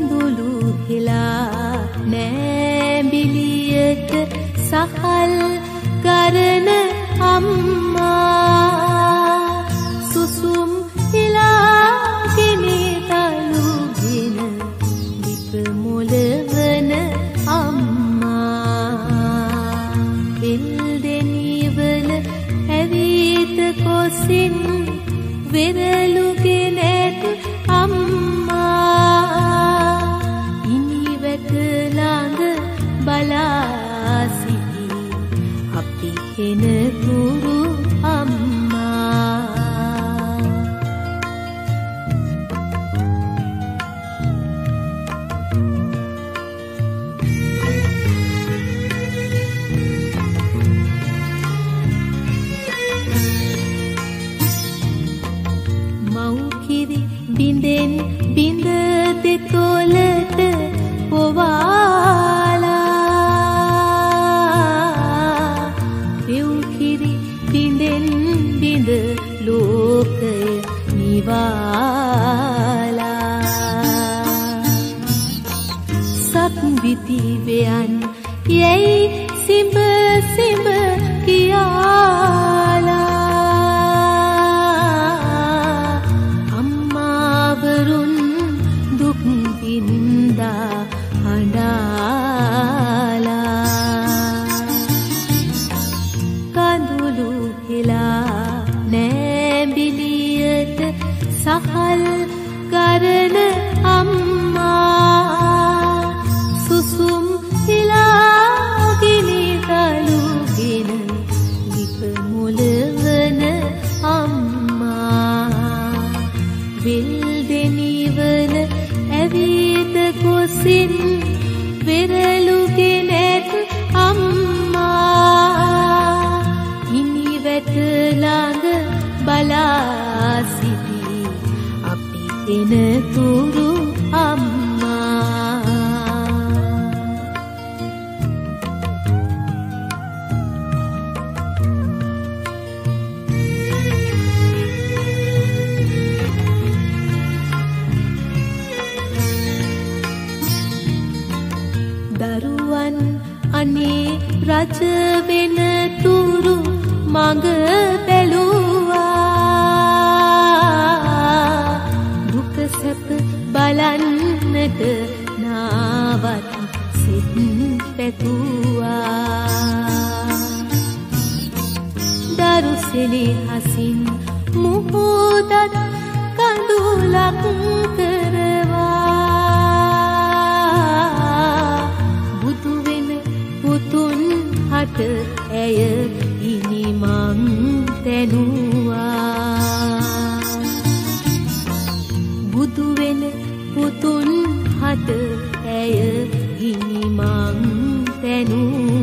හෙලා නෑබිලියට සහල් කරන අම්මා සුසුම් හිලාගෙනේ තලුගෙන ලිප මොලවන අම්මා එල්දෙනීවල ඇවීත කොසින් වෙරලුගෙන බිඳෙන් බිඳ දෙතොලට පොවාලා. පෙව්කිරි බිඳෙන් බිඳ ලෝකය නිවාලා. සත්විතිවයන් යැයි සිඹ සිඹ කියාලා සහල් කරන අම්මා සුසුම් හිලාගිනි තලුගෙන ලිප මුලවන අම්මා විල් දෙනිවල ඇවීත කොසින් වෙරලුගෙන අපි එන තුරු අම්මා. දරුවන් අනේ රජ වෙන තුරු මඟ බැලුවා බලන්නට නාවත් සිත් පැතුවා. දරුසෙලි හසින් මුහෝදත් කඳුලක් කරවා. බුදුවෙන පුතුන් හට ඇය ඉනිමං තැනුවා. බුදුවෙන පුතුන් හට ඇය ඉනිමං තැනුවා